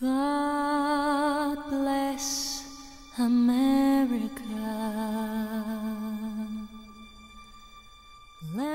God bless America. Let